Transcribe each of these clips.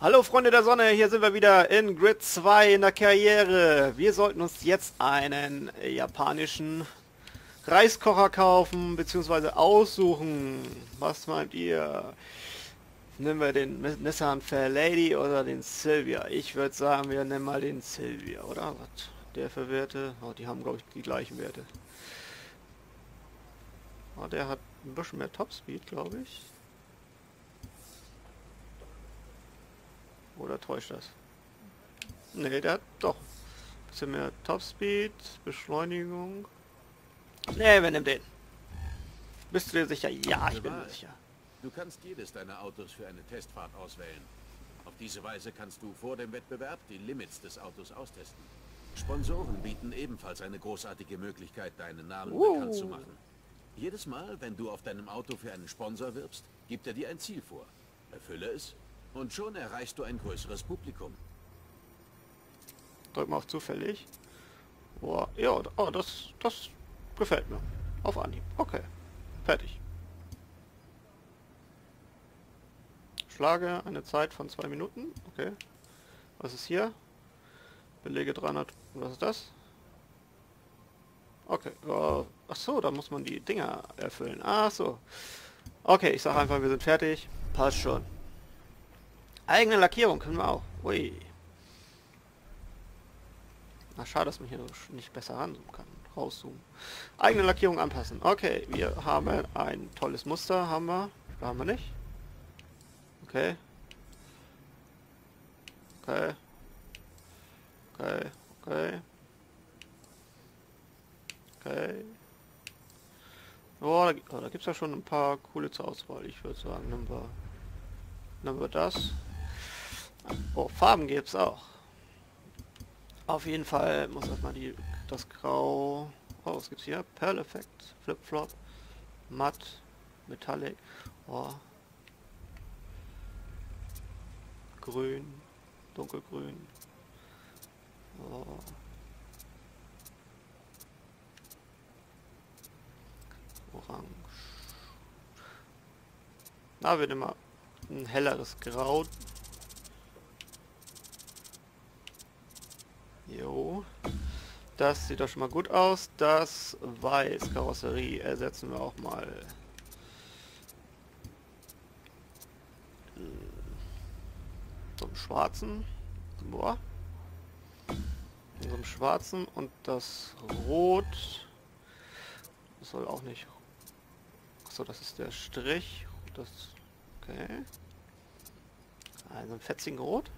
Hallo Freunde der Sonne, hier sind wir wieder in Grid 2 in der Karriere. Wir sollten uns jetzt einen japanischen Reiskocher kaufen, beziehungsweise aussuchen. Was meint ihr? Nehmen wir den Nissan Fair Lady oder den Silvia? Ich würde sagen, wir nehmen mal den Silvia, oder? Was der für Werte? Oh, die haben, glaube ich, die gleichen Werte. Oh, der hat ein bisschen mehr Topspeed, glaube ich. Oder täuscht das? Ne, der hat doch. Bisschen mehr Topspeed, Beschleunigung. Ne, wir nehmen den. Bist du dir sicher? Ja, ich bin mir sicher. Du kannst jedes deiner Autos für eine Testfahrt auswählen. Auf diese Weise kannst du vor dem Wettbewerb die Limits des Autos austesten. Sponsoren bieten ebenfalls eine großartige Möglichkeit, deinen Namen uh. bekannt zu machen. Jedes Mal, wenn du auf deinem Auto für einen Sponsor wirbst, gibt er dir ein Ziel vor. Erfülle es und schon erreichst du ein größeres Publikum. Drück mal auf zufällig. Boah, ja, oh, das, das gefällt mir. Auf Anhieb. Okay. Fertig. Schlage eine Zeit von zwei Minuten. Okay. Was ist hier? Belege 300. Was ist das? Okay. Uh, ach so, da muss man die Dinger erfüllen. Ach so. Okay, ich sage einfach, wir sind fertig. Passt schon. Eigene Lackierung können wir auch. Ui. Na schade, dass man hier nicht besser ranzoomen kann. Rauszoomen. Eigene Lackierung anpassen. Okay, wir haben ein tolles Muster. Haben wir. Da haben wir nicht. Okay. Okay. Okay. Okay. Okay. Oh, da, oh, da gibt es ja schon ein paar coole zur Auswahl. Ich würde sagen, nehmen wir, nehmen wir das. Oh, Farben gibt es auch. Auf jeden Fall muss erstmal die das Grau. Oh, was gibt's hier? Pearl Effekt, Flip Flop, Matt, Metallic. Oh. Grün, dunkelgrün. Oh. Orange. Na, wir nehmen mal ein helleres Grau. Jo. Das sieht doch schon mal gut aus. Das Weiß Karosserie ersetzen wir auch mal. So einem schwarzen. Boah. So einem schwarzen und das Rot. Das soll auch nicht. Achso, das ist der Strich. Das. Okay. Also ein fetzigen Rot.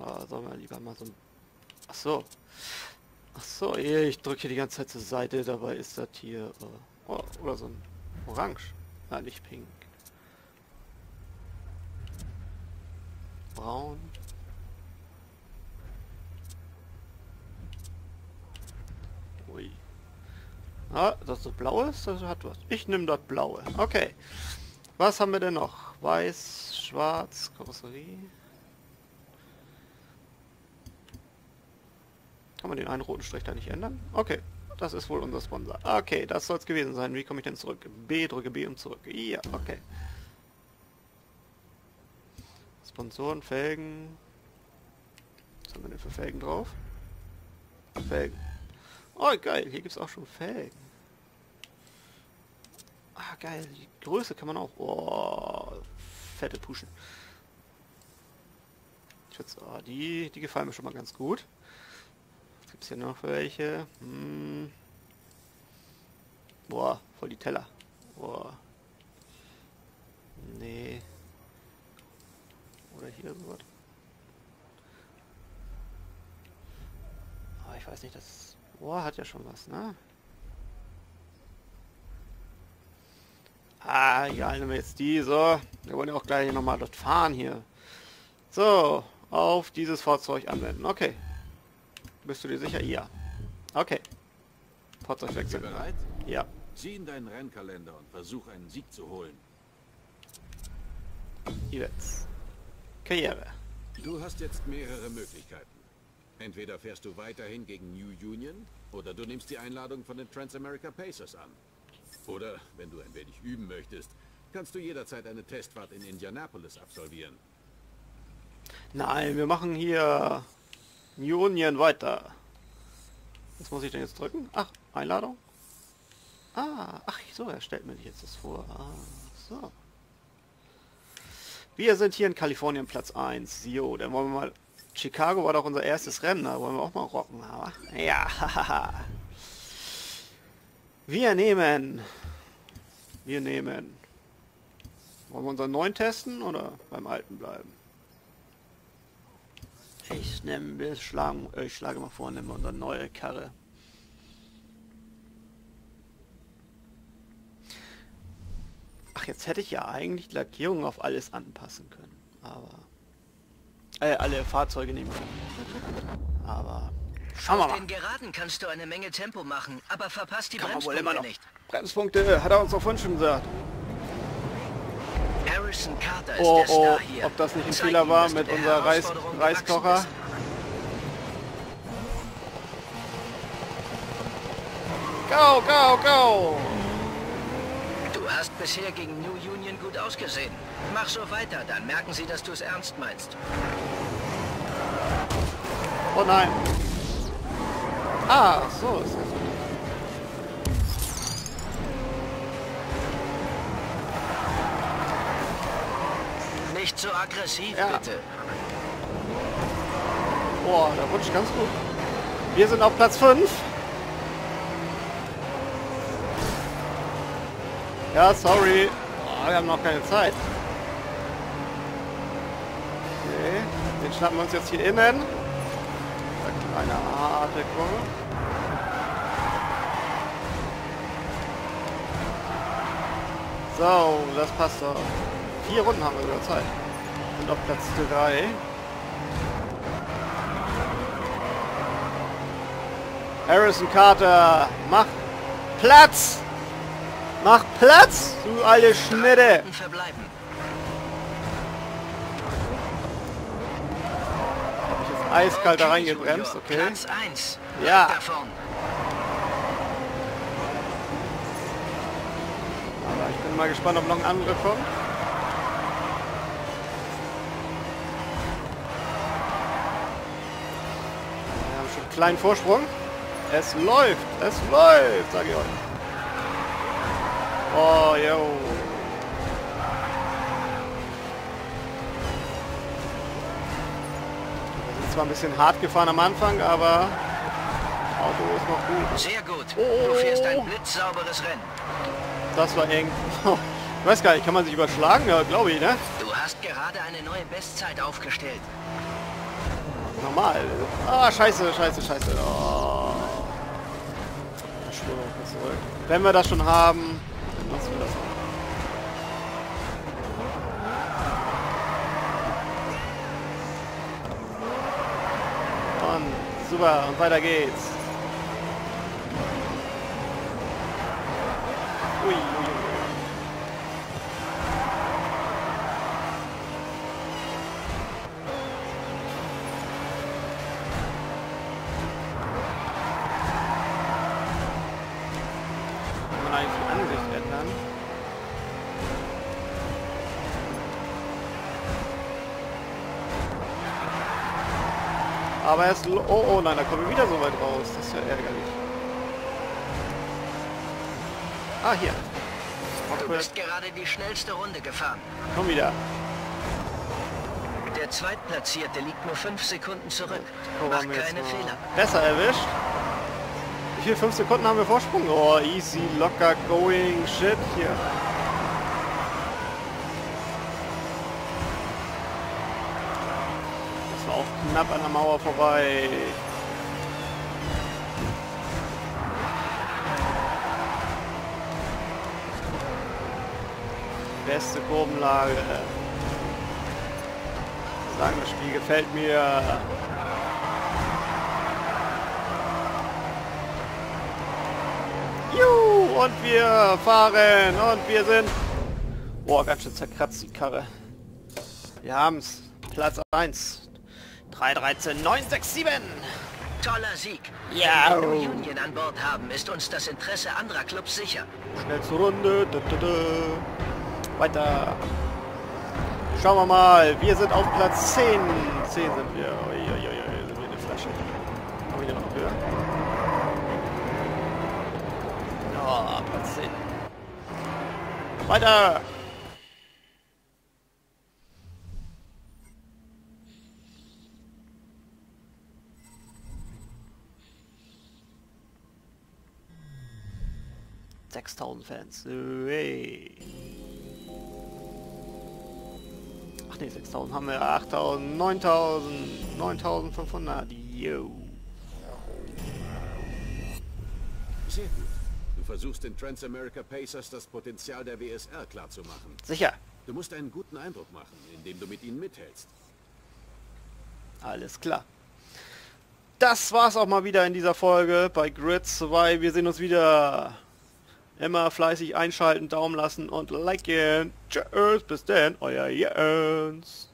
Ah, sollen wir lieber mal so ein... Ach so. Ach so, ich drücke hier die ganze Zeit zur Seite, dabei ist das hier... Äh, oh, oder so ein Orange. Nein, nicht pink. Braun. Ui. Ah, das so blau ist, das hat was. Ich nehme das blaue. Okay. Was haben wir denn noch? Weiß, schwarz, Karosserie. Kann man den einen roten Strich da nicht ändern? Okay, das ist wohl unser Sponsor. Okay, das soll es gewesen sein. Wie komme ich denn zurück? B, drücke B um zurück. Ja, okay. Sponsoren, Felgen. Was haben wir denn für Felgen drauf? Felgen. Oh, geil. Hier gibt es auch schon Felgen. Ah, geil. Die Größe kann man auch... Oh, fette Puschen. Ich würde oh, die, die gefallen mir schon mal ganz gut. Gibt es hier noch welche? Hm. Boah, voll die Teller. Boah. Nee. Oder hier so was. Oh, ich weiß nicht, das... Boah, hat ja schon was, ne? Ah, ja, nehmen wir jetzt die, so. Wir wollen ja auch gleich nochmal dort fahren hier. So, auf dieses Fahrzeug anwenden. Okay, bist du dir sicher? Ja. Okay. Fahrzeug wechseln. bereit? Ja. Sieh in deinen Rennkalender und versuch einen Sieg zu holen. Jetzt. Karriere. Du hast jetzt mehrere Möglichkeiten. Entweder fährst du weiterhin gegen New Union oder du nimmst die Einladung von den Transamerica Pacers an. Oder, wenn du ein wenig üben möchtest, kannst du jederzeit eine Testfahrt in Indianapolis absolvieren. Nein, wir machen hier New Union weiter. Was muss ich denn jetzt drücken? Ach, Einladung. Ah, ach so, er stellt mir jetzt das vor. Ah, so. Wir sind hier in Kalifornien Platz 1. Jo, dann wollen wir mal... Chicago war doch unser erstes Rennen, da wollen wir auch mal rocken. Aber ja. Wir nehmen... Wir nehmen... Wollen wir unseren neuen testen oder beim alten bleiben? Ich nehme, wir schlagen, äh, ich schlage mal vor, nehmen wir unsere neue Karre. Ach, jetzt hätte ich ja eigentlich die Lackierung auf alles anpassen können. Aber... Äh, alle Fahrzeuge nehmen können. Aber... Schauen wir Auf mal. den Geraden kannst du eine Menge Tempo machen, aber verpasst die Kann Bremspunkte noch. nicht. Bremspunkte, hat er uns doch vorhin schon gesagt. Oh, oh, ob das nicht ein Fehler war mit unserer Reis, Reiskocher. Go, go, go! Du hast bisher gegen New Union gut ausgesehen. Mach so weiter, dann merken sie, dass du es ernst meinst. Oh nein. Ah, so ist das. Nicht so aggressiv, Ja. bitte. Boah, der rutscht ganz gut. Wir sind auf Platz 5. Ja, sorry. Oh, wir haben noch keine Zeit. Okay, den schnappen wir uns jetzt hier innen. Eine harte Kurve. So, das passt doch. Vier Runden haben wir sogar Zeit. Und auf Platz 3. Harrison Carter, mach Platz! Mach Platz, du alte Schnitte! Verbleiben. Hab ich jetzt eiskalt da reingebremst, okay. Platz 1. Ja. Davon. Aber ich bin mal gespannt, ob noch ein anderer kommt. Schon einen kleinen Vorsprung. Es läuft, es läuft, sage ich euch. Oh, yo. Wir sind zwar ein bisschen hart gefahren am Anfang, aber Auto ist noch gut. Sehr gut. Oh. Du fährst ein blitzsauberes Rennen. Das war eng. Ich weiß gar nicht, kann man sich überschlagen? Ja, glaube ich, ne? Du hast gerade eine neue Bestzeit aufgestellt. Normal. Ah, scheiße, scheiße, scheiße. Oh. Wenn wir das schon haben, dann nutzen wir das auch. Super, und weiter geht's. Ui, ui, ui. Kann man eigentlich die Ansicht ändern? Aber erst... lo- Oh, oh nein, da kommen wir wieder so weit raus. Das ist ja ärgerlich. Ah, hier. Du bist gerade die schnellste Runde gefahren. Komm wieder. Der Zweitplatzierte liegt nur fünf Sekunden zurück. Mach keine. Fehler. Besser erwischt. Wie viel? Fünf Sekunden haben wir Vorsprung? Oh, easy, locker going. Shit, hier. Das war auch knapp an der Mauer vorbei. Beste Kurvenlage. Sagen, das Spiel gefällt mir. Juhu, und wir fahren und wir sind... Boah, ganz schön zerkratzt die Karre. Wir haben's. Platz 1. 3, 13, 9, 6, 7. Toller Sieg. Ja. Wenn wir New Union an Bord haben, ist uns das Interesse anderer Clubs sicher. Schnell zur Runde. Da, da, da. Weiter. Schauen wir mal. Wir sind auf Platz 10. 10 sind wir. Uiuiui, sind wir eine Flasche. Kommen wir noch höher? Ja, Platz 10. Weiter. 6000 Fans. Hey. Ach ne, 6000 haben wir. 8000, 9000, 9500. Yo. Sehr gut. Du versuchst den Transamerica Pacers das Potenzial der WSR klarzumachen. Sicher. Du musst einen guten Eindruck machen, indem du mit ihnen mithältst. Alles klar. Das war's auch mal wieder in dieser Folge bei Grid 2. Wir sehen uns wieder Immer fleißig einschalten, Daumen lassen und liken. Tschüss, bis dann, euer Jens.